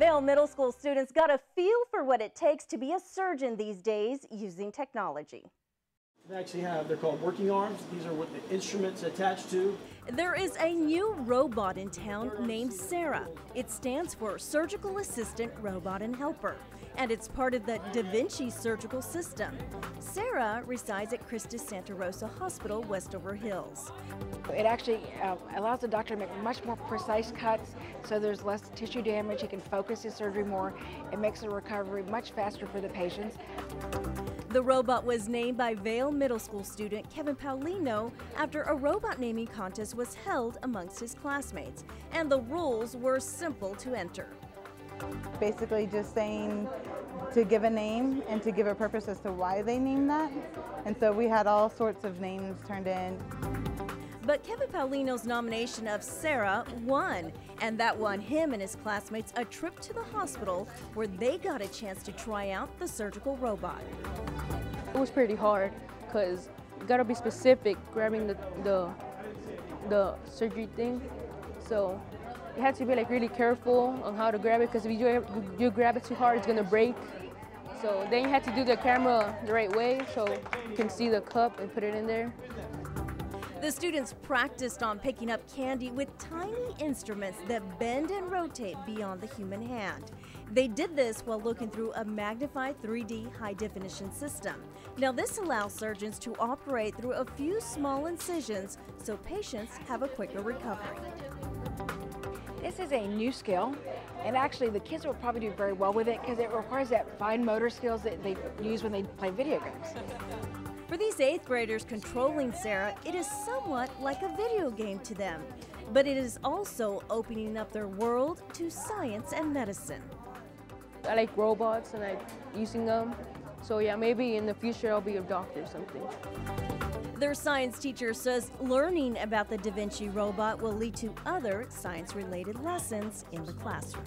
Vale Middle School students got a feel for what it takes to be a surgeon these days using technology. They actually have, they're called working arms. These are what the instruments attached to. There is a new robot in town named Sarah. It stands for Surgical Assistant Robot and Helper, and it's part of the Da Vinci surgical system. Sarah resides at Christus Santa Rosa Hospital, Westover Hills. It actually uh, allows the doctor to make much more precise cuts so there's less tissue damage. He can focus his surgery more. It makes the recovery much faster for the patients. The robot was named by Vale Middle School student Kevin Paulino after a robot naming contest was held amongst his classmates, and the rules were simple to enter. Basically just saying to give a name and to give a purpose as to why they named that. And so we had all sorts of names turned in. But Kevin Paulino's nomination of Sarah won, and that won him and his classmates a trip to the hospital where they got a chance to try out the surgical robot. It was pretty hard because you gotta be specific grabbing the, the, the surgery thing. So you have to be like really careful on how to grab it because if you, you grab it too hard, it's gonna break. So then you have to do the camera the right way so you can see the cup and put it in there. The students practiced on picking up candy with tiny instruments that bend and rotate beyond the human hand. They did this while looking through a magnified 3D high definition system. Now, this allows surgeons to operate through a few small incisions so patients have a quicker recovery. This is a new skill, and actually the kids will probably do very well with it because it requires that fine motor skills that they use when they play video games. For these eighth graders controlling Sarah, it is somewhat like a video game to them, but it is also opening up their world to science and medicine. I like robots and like using them. So yeah, maybe in the future I'll be a doctor or something. Their science teacher says learning about the Da Vinci robot will lead to other science-related lessons in the classroom.